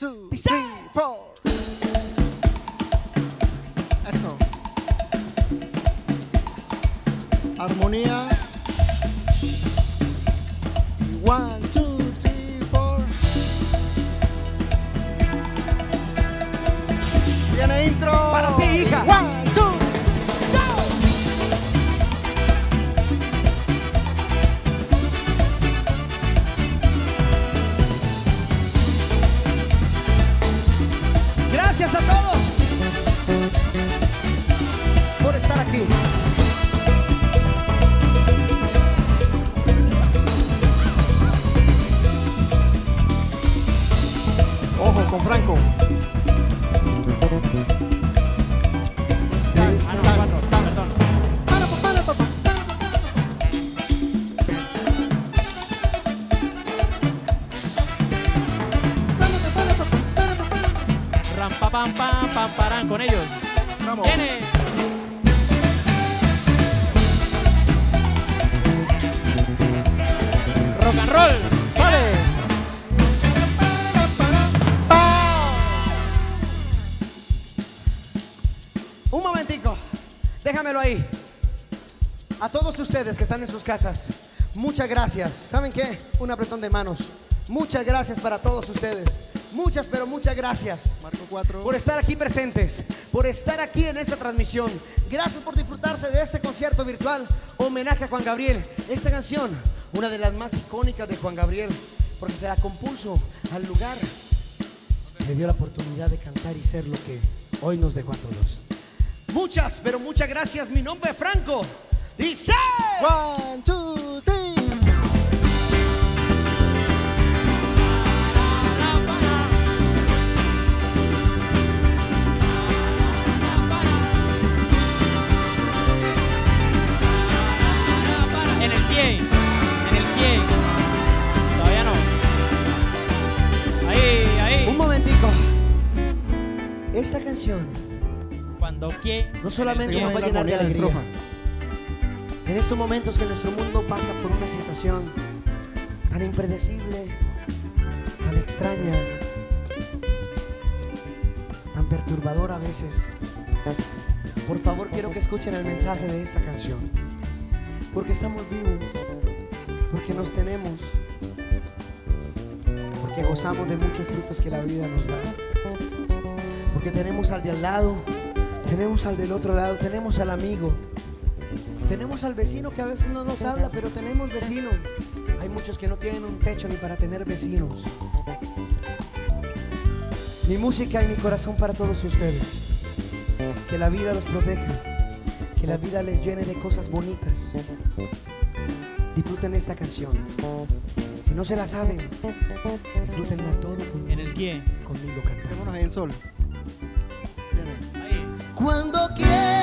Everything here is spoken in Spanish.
two, three. Eso. Armonía. One, Gracias a todos por estar aquí. Ojo con Franco. Pa, pam, pam, pam, paran con ellos. Vamos. Viene. Rock and roll. Sale. Un momentico, déjamelo ahí. A todos ustedes que están en sus casas, muchas gracias. ¿Saben qué? Un apretón de manos. Muchas gracias para todos ustedes. Muchas, pero muchas gracias Marco 4. por estar aquí presentes, por estar aquí en esta transmisión. Gracias por disfrutarse de este concierto virtual, homenaje a Juan Gabriel. Esta canción, una de las más icónicas de Juan Gabriel, porque se la compuso al lugar. Le dio la oportunidad de cantar y ser lo que hoy nos dejó a todos. Muchas, pero muchas gracias. Mi nombre es Franco. Dice. One, two, Esta canción Cuando no solamente nos va a llenar de la alegría. En estos momentos que nuestro mundo pasa por una situación tan impredecible, tan extraña, tan perturbadora a veces, por favor quiero que escuchen el mensaje de esta canción. Porque estamos vivos, porque nos tenemos, porque gozamos de muchos frutos que la vida nos da. Porque tenemos al de al lado, tenemos al del otro lado, tenemos al amigo. Tenemos al vecino que a veces no nos habla, pero tenemos vecinos. Hay muchos que no tienen un techo ni para tener vecinos. Mi música y mi corazón para todos ustedes. Que la vida los proteja. Que la vida les llene de cosas bonitas. Disfruten esta canción. Si no se la saben, disfrútenla todo conmigo, En el pie. conmigo cantando. Vámonos en sol. Cuando quieras